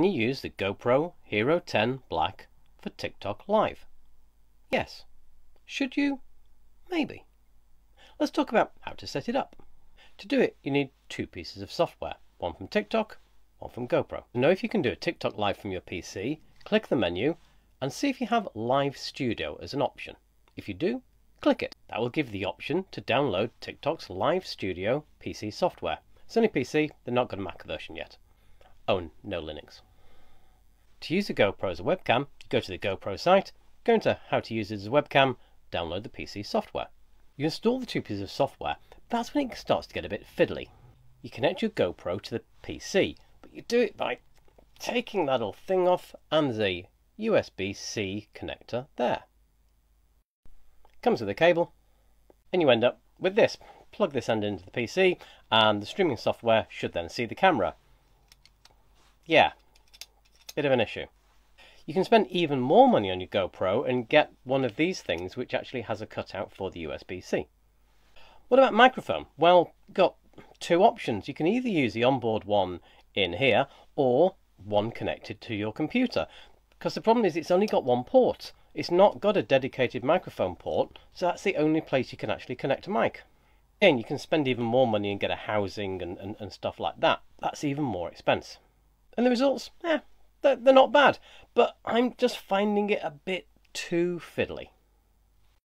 Can you use the GoPro Hero 10 Black for TikTok Live? Yes. Should you? Maybe. Let's talk about how to set it up. To do it, you need two pieces of software, one from TikTok, one from GoPro. To know if you can do a TikTok Live from your PC, click the menu and see if you have Live Studio as an option. If you do, click it. That will give the option to download TikTok's Live Studio PC software. It's only PC, they're not got a Mac version yet. Oh, no Linux. To use a GoPro as a webcam, go to the GoPro site, go into how to use it as a webcam, download the PC software. You install the two pieces of software, that's when it starts to get a bit fiddly. You connect your GoPro to the PC, but you do it by taking that little thing off and a USB-C connector there. Comes with a cable, and you end up with this. Plug this end into the PC, and the streaming software should then see the camera. Yeah, bit of an issue. You can spend even more money on your GoPro and get one of these things which actually has a cutout for the USB-C. What about microphone? Well, got two options. You can either use the onboard one in here or one connected to your computer. Because the problem is it's only got one port. It's not got a dedicated microphone port, so that's the only place you can actually connect a mic. Again, you can spend even more money and get a housing and, and, and stuff like that. That's even more expense. And the results, eh, they're, they're not bad, but I'm just finding it a bit too fiddly.